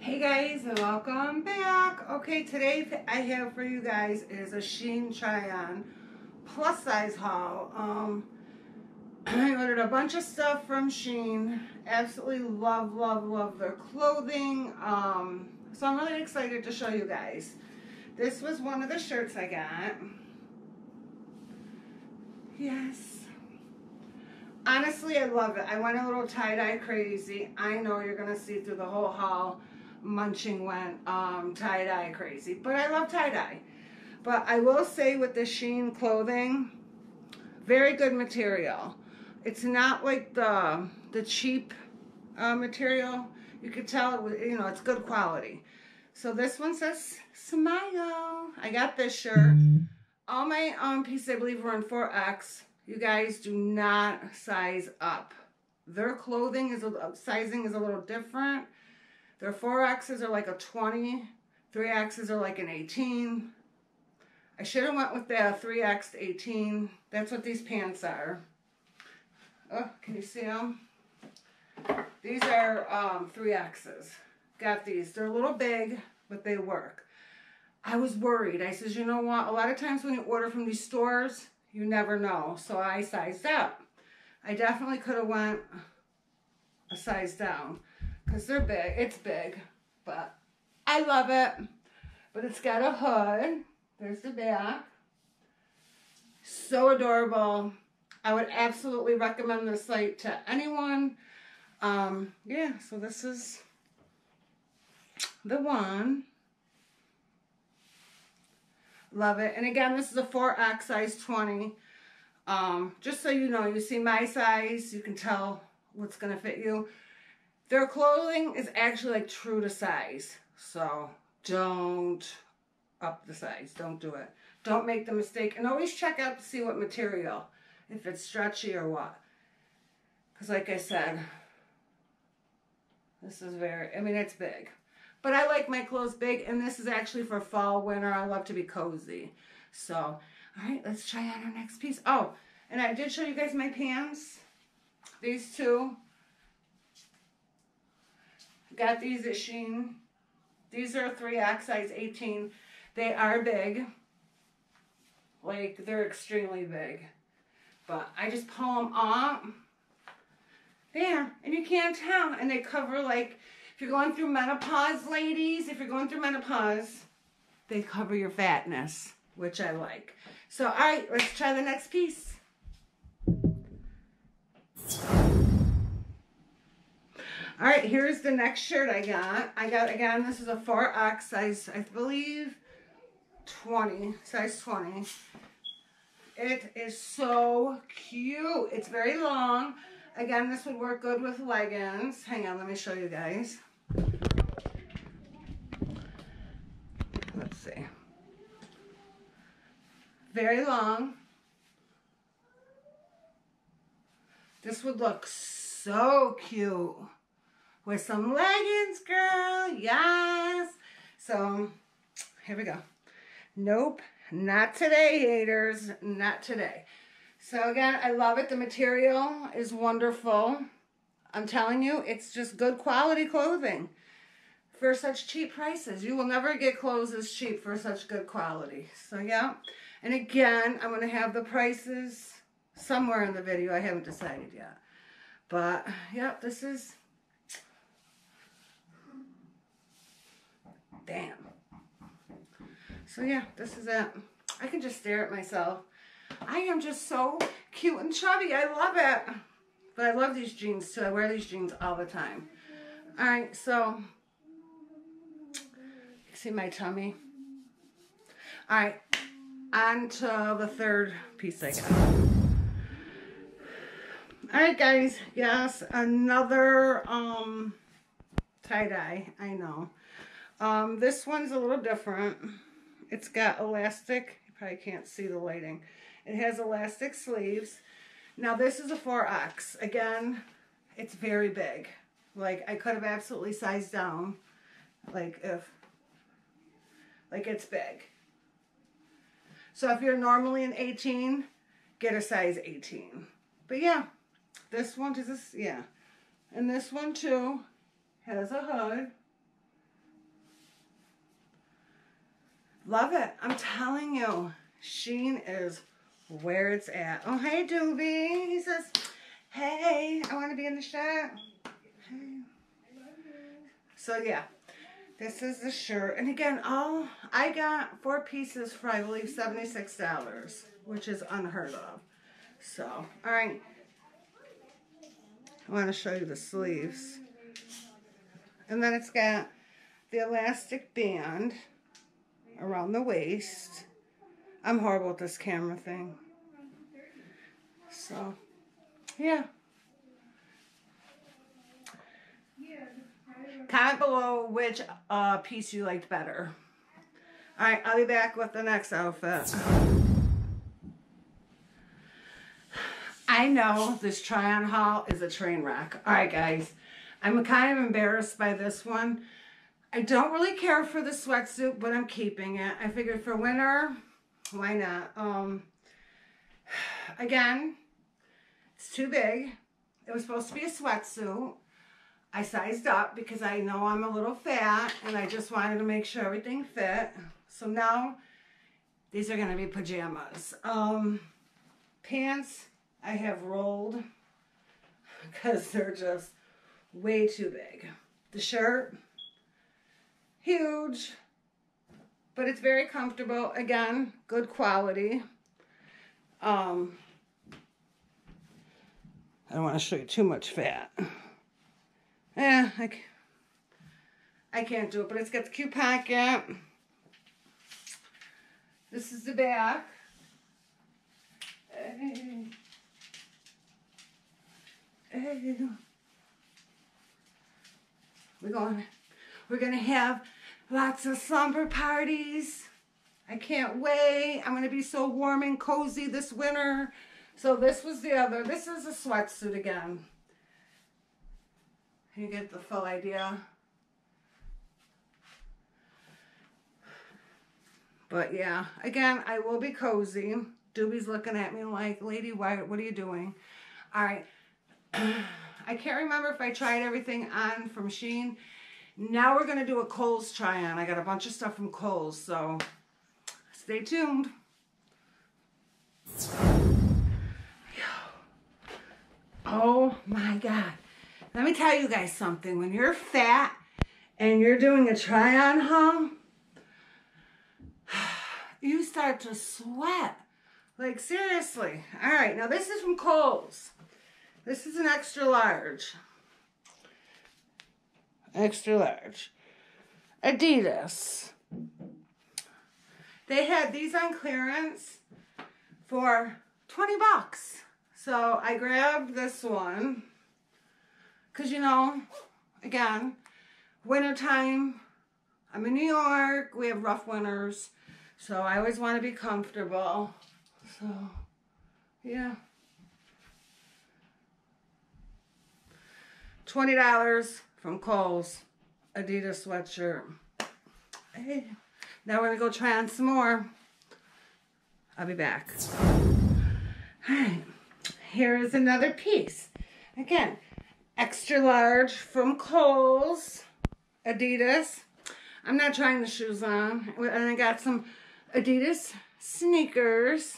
Hey guys welcome back. Okay, today I have for you guys is a try on plus size haul. Um, I ordered a bunch of stuff from Shein. Absolutely love, love, love their clothing. Um, so I'm really excited to show you guys. This was one of the shirts I got. Yes. Honestly, I love it. I went a little tie-dye crazy. I know you're going to see through the whole haul munching went um, tie-dye crazy. But I love tie-dye. But I will say with the Shein clothing, very good material. It's not like the the cheap uh, material. You could tell, it, was, you know, it's good quality. So this one says smile. I got this shirt. All my um, pieces, I believe, were in 4X. You guys do not size up. Their clothing is, a, sizing is a little different. Their 4Xs are like a 20. 3Xs are like an 18. I should have went with the 3X 18. That's what these pants are. Oh, can you see them? These are um, 3Xs. Got these. They're a little big, but they work. I was worried. I says, you know what? A lot of times when you order from these stores, you never know. So I sized up. I definitely could have went a size down because they're big. It's big, but I love it. But it's got a hood. There's the back. So adorable. I would absolutely recommend this site to anyone. Um, yeah, so this is the one. Love it. And again, this is a 4X size 20. Um, just so you know, you see my size, you can tell what's going to fit you. Their clothing is actually like true to size. So don't up the size. Don't do it. Don't make the mistake. And always check out to see what material. If it's stretchy or what. Because like I said, this is very, I mean, it's big. But I like my clothes big. And this is actually for fall, winter. I love to be cozy. So, all right, let's try on our next piece. Oh, and I did show you guys my pants. These two. Got these at Shein. These are 3X size 18. They are big. Like, they're extremely big. But I just pull them up. There. And you can't tell. And they cover, like, if you're going through menopause, ladies, if you're going through menopause, they cover your fatness, which I like. So, all right, let's try the next piece. All right, here's the next shirt I got. I got, again, this is a 4X size, I believe, 20, size 20. It is so cute. It's very long. Again, this would work good with leggings. Hang on, let me show you guys. Let's see. Very long. This would look so cute with some leggings, girl. Yes. So, here we go. Nope, not today, haters. Not today. So again, I love it. The material is wonderful. I'm telling you, it's just good quality clothing for such cheap prices. You will never get clothes as cheap for such good quality. So yeah. And again, I'm going to have the prices somewhere in the video. I haven't decided yet. But, yeah, this is Damn. So yeah, this is it. I can just stare at myself. I am just so cute and chubby. I love it. But I love these jeans too. I wear these jeans all the time. All right, so see my tummy. All right, on to the third piece I got. All right, guys. Yes, another um tie-dye. I know. Um, this one's a little different. It's got elastic. You probably can't see the lighting. It has elastic sleeves. Now this is a 4X. Again, it's very big. Like I could have absolutely sized down. Like if, like it's big. So if you're normally an 18, get a size 18. But yeah, this one is, this, yeah. And this one too has a hood. Love it. I'm telling you, Shein is where it's at. Oh, hey, Doobie. He says, hey, I want to be in the shot. Hey. So, yeah. This is the shirt. And again, all I got four pieces for, I believe, $76, which is unheard of. So, all right. I want to show you the sleeves. And then it's got the elastic band around the waist. I'm horrible with this camera thing. So, yeah. Comment below which uh, piece you liked better. Alright, I'll be back with the next outfit. I know this try-on haul is a train wreck. Alright, guys. I'm kind of embarrassed by this one. I don't really care for the sweatsuit, but I'm keeping it. I figured for winter, why not? Um, again, it's too big. It was supposed to be a sweatsuit. I sized up because I know I'm a little fat and I just wanted to make sure everything fit. So now these are going to be pajamas. Um, pants I have rolled because they're just way too big. The shirt, huge, but it's very comfortable. Again, good quality. Um, I don't want to show you too much fat. Yeah, I, I can't do it, but it's got the cute pocket. This is the back. Eh, hey. Hey. We're going, we're going to have lots of slumber parties. I can't wait. I'm going to be so warm and cozy this winter. So this was the other. This is a sweatsuit again. You get the full idea. But yeah, again, I will be cozy. Doobie's looking at me like, lady, why, what are you doing? All right. I can't remember if I tried everything on from Shein. Now we're going to do a Kohl's try on. I got a bunch of stuff from Kohl's, so stay tuned. Oh my God. Let me tell you guys something. When you're fat and you're doing a try on haul, you start to sweat. Like seriously. All right, now this is from Kohl's. This is an extra large. Extra large. Adidas. They had these on clearance for 20 bucks. So I grabbed this one. Because, you know, again, wintertime, I'm in New York. We have rough winters. So I always want to be comfortable. So, yeah. $20 from Kohl's Adidas sweatshirt. Hey, now we're to go try on some more. I'll be back. All right, here is another piece. Again, extra large from Kohl's Adidas. I'm not trying the shoes on. And I got some Adidas sneakers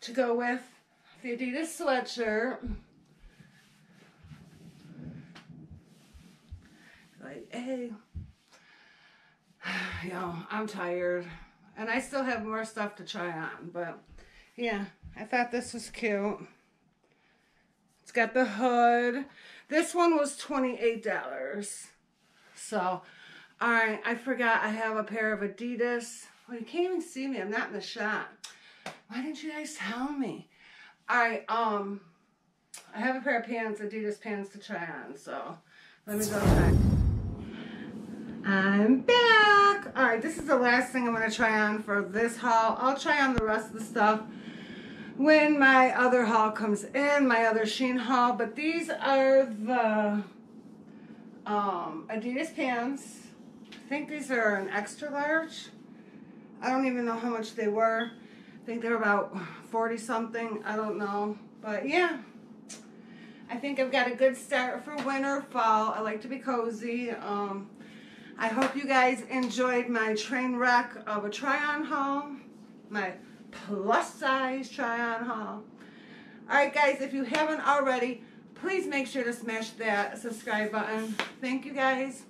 to go with the Adidas sweatshirt. Like, hey, yo, I'm tired. And I still have more stuff to try on, but yeah, I thought this was cute. It's got the hood. This one was $28. So, all right, I forgot I have a pair of Adidas. Well, you can't even see me. I'm not in the shot. Why didn't you guys tell me? Right, um, I have a pair of pants, Adidas pants to try on. So, let me go try. I'm back. All right, this is the last thing I'm going to try on for this haul. I'll try on the rest of the stuff when my other haul comes in, my other Shein haul. But these are the um, Adidas pants. I think these are an extra large. I don't even know how much they were. I think they're about 40 something. I don't know. But yeah, I think I've got a good start for winter, fall. I like to be cozy. Um, I hope you guys enjoyed my train wreck of a try-on haul, my plus size try-on haul. All right, guys, if you haven't already, please make sure to smash that subscribe button. Thank you, guys.